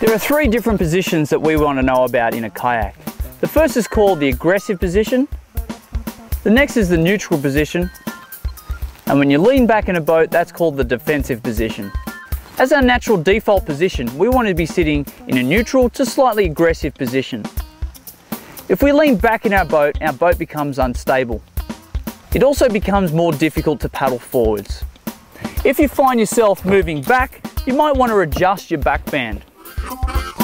There are three different positions that we want to know about in a kayak. The first is called the aggressive position. The next is the neutral position. And when you lean back in a boat, that's called the defensive position. As our natural default position, we want to be sitting in a neutral to slightly aggressive position. If we lean back in our boat, our boat becomes unstable. It also becomes more difficult to paddle forwards. If you find yourself moving back, you might want to adjust your back band.